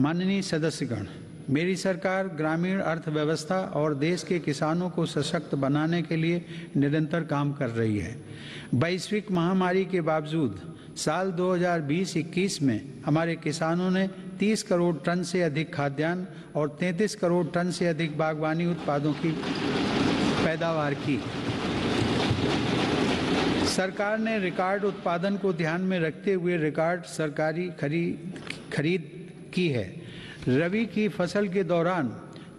माननीय सदस्यगण, मेरी सरकार ग्रामीण अर्थव्यवस्था और देश के किसानों को सशक्त बनाने के लिए निरंतर काम कर रही है। वैश्विक महामारी के बावजूद, साल 2020-21 में हमारे किसानों ने 30 करोड़ टन से अधिक खाद्यान्न और 33 करोड़ टन से अधिक बागवानी उत्पादों की पैदावार की। सरकार ने रिकॉर्ड उत्पादन को ध्यान में रखते हुए रिकॉर्ड सरकारी खरीद खरीद की है। रबी की फ़सल के दौरान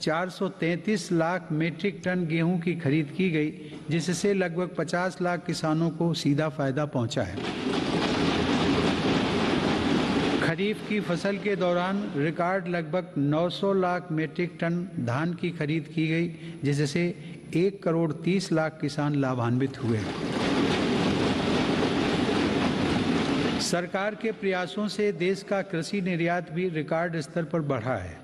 433 लाख मीट्रिक टन गेहूँ की खरीद की गई, जिससे लगभग 50 लाख किसानों को सीधा फ़ायदा पहुँचा है। खरीफ की फ़सल के दौरान रिकॉर्ड लगभग 900 लाख मीट्रिक टन धान की खरीद की गई, जिससे एक करोड़ तीस लाख किसान लाभान्वित हुए। सरकार के प्रयासों से देश का कृषि निर्यात भी रिकॉर्ड स्तर पर बढ़ा है।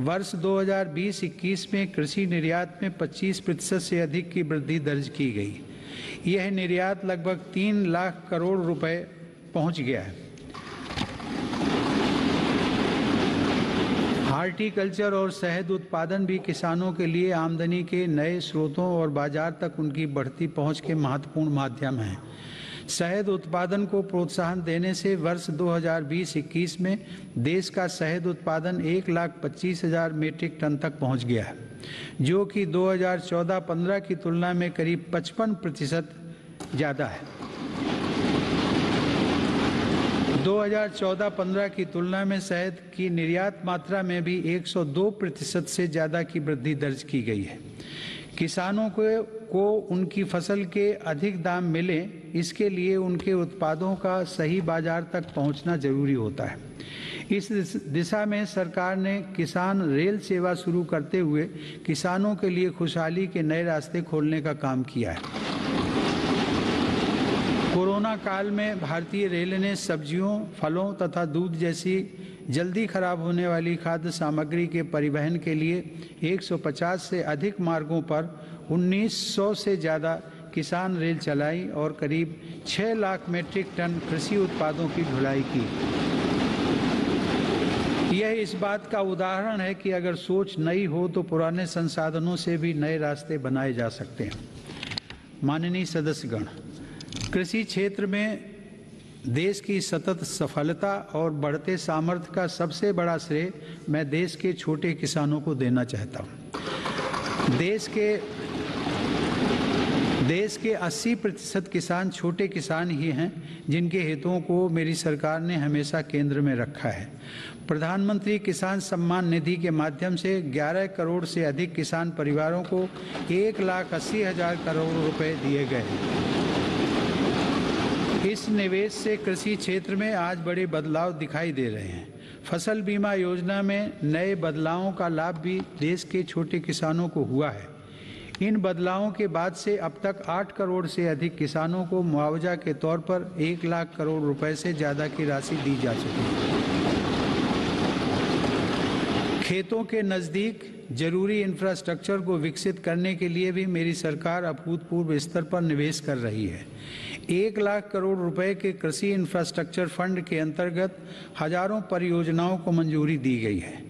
वर्ष 2020-21 में कृषि निर्यात में 25 प्रतिशत से अधिक की वृद्धि दर्ज की गई। यह निर्यात लगभग तीन लाख करोड़ रुपए पहुँच गया है। हार्टिकल्चर और शहद उत्पादन भी किसानों के लिए आमदनी के नए स्रोतों और बाज़ार तक उनकी बढ़ती पहुँच के महत्वपूर्ण माध्यम हैं। शहद उत्पादन को प्रोत्साहन देने से वर्ष 2020-21 में देश का शहद उत्पादन एक लाख पच्चीस हज़ार मीट्रिक टन तक पहुँच गया है, जो कि 2014-15 की तुलना में करीब 55 प्रतिशत ज़्यादा है। 2014-15 की तुलना में शहद की निर्यात मात्रा में भी 102 प्रतिशत से ज़्यादा की वृद्धि दर्ज की गई है। किसानों को को उनकी फ़सल के अधिक दाम मिले, इसके लिए उनके उत्पादों का सही बाज़ार तक पहुँचना ज़रूरी होता है। इस दिशा में सरकार ने किसान रेल सेवा शुरू करते हुए किसानों के लिए खुशहाली के नए रास्ते खोलने का काम किया है। कोरोना काल में भारतीय रेल ने सब्जियों, फलों तथा दूध जैसी जल्दी खराब होने वाली खाद्य सामग्री के परिवहन के लिए 150 से अधिक मार्गों पर 1900 से ज़्यादा किसान रेल चलाई और करीब 6 लाख मीट्रिक टन कृषि उत्पादों की ढुलाई की। यह इस बात का उदाहरण है कि अगर सोच नई हो तो पुराने संसाधनों से भी नए रास्ते बनाए जा सकते हैं। माननीय सदस्यगण, कृषि क्षेत्र में देश की सतत सफलता और बढ़ते सामर्थ्य का सबसे बड़ा श्रेय मैं देश के छोटे किसानों को देना चाहता हूँ। देश के देश के 80 प्रतिशत किसान छोटे किसान ही हैं, जिनके हितों को मेरी सरकार ने हमेशा केंद्र में रखा है। प्रधानमंत्री किसान सम्मान निधि के माध्यम से 11 करोड़ से अधिक किसान परिवारों को एक लाख अस्सी हज़ार करोड़ रुपए दिए गए इस निवेश से कृषि क्षेत्र में आज बड़े बदलाव दिखाई दे रहे हैं। फ़सल बीमा योजना में नए बदलावों का लाभ भी देश के छोटे किसानों को हुआ है। इन बदलावों के बाद से अब तक 8 करोड़ से अधिक किसानों को मुआवजा के तौर पर एक लाख करोड़ रुपए से ज़्यादा की राशि दी जा चुकी है। खेतों के नज़दीक ज़रूरी इंफ्रास्ट्रक्चर को विकसित करने के लिए भी मेरी सरकार अभूतपूर्व स्तर पर निवेश कर रही है। एक लाख करोड़ रुपए के कृषि इंफ्रास्ट्रक्चर फंड के अंतर्गत हज़ारों परियोजनाओं को मंजूरी दी गई है।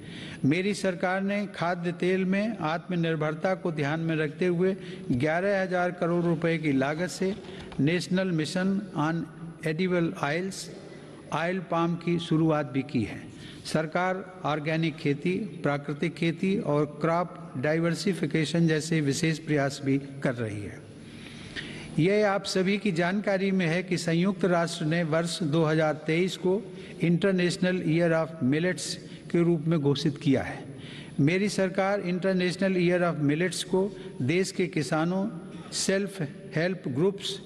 मेरी सरकार ने खाद्य तेल में आत्मनिर्भरता को ध्यान में रखते हुए ग्यारह हज़ार करोड़ रुपए की लागत से national mission on edible oils, oil palm की शुरुआत भी की है। सरकार ऑर्गेनिक खेती, प्राकृतिक खेती और क्रॉप डाइवर्सिफिकेशन जैसे विशेष प्रयास भी कर रही है। यह आप सभी की जानकारी में है कि संयुक्त राष्ट्र ने वर्ष 2023 को इंटरनेशनल ईयर ऑफ़ मिलेट्स के रूप में घोषित किया है। मेरी सरकार इंटरनेशनल ईयर ऑफ़ मिलेट्स को देश के किसानों, self help groups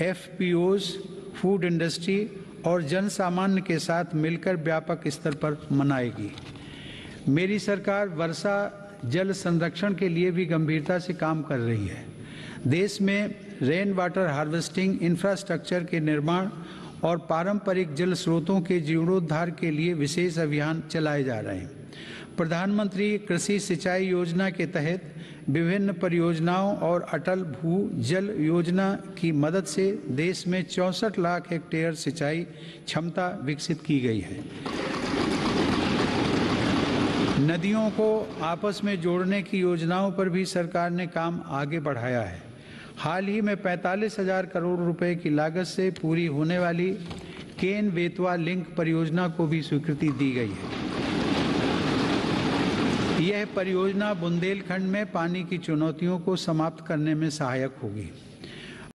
F food industry और जन सामान्य के साथ मिलकर व्यापक स्तर पर मनाएगी। मेरी सरकार वर्षा जल संरक्षण के लिए भी गंभीरता से काम कर रही है। देश में रेन वाटर हार्वेस्टिंग इंफ्रास्ट्रक्चर के निर्माण और पारंपरिक जल स्रोतों के जीर्णोद्धार के लिए विशेष अभियान चलाए जा रहे हैं। प्रधानमंत्री कृषि सिंचाई योजना के तहत विभिन्न परियोजनाओं और अटल भू जल योजना की मदद से देश में चौंसठ लाख हेक्टेयर सिंचाई क्षमता विकसित की गई है। नदियों को आपस में जोड़ने की योजनाओं पर भी सरकार ने काम आगे बढ़ाया है। हाल ही में पैंतालीस हज़ार करोड़ रुपए की लागत से पूरी होने वाली केन बेतवा लिंक परियोजना को भी स्वीकृति दी गई है। यह परियोजना बुंदेलखंड में पानी की चुनौतियों को समाप्त करने में सहायक होगी।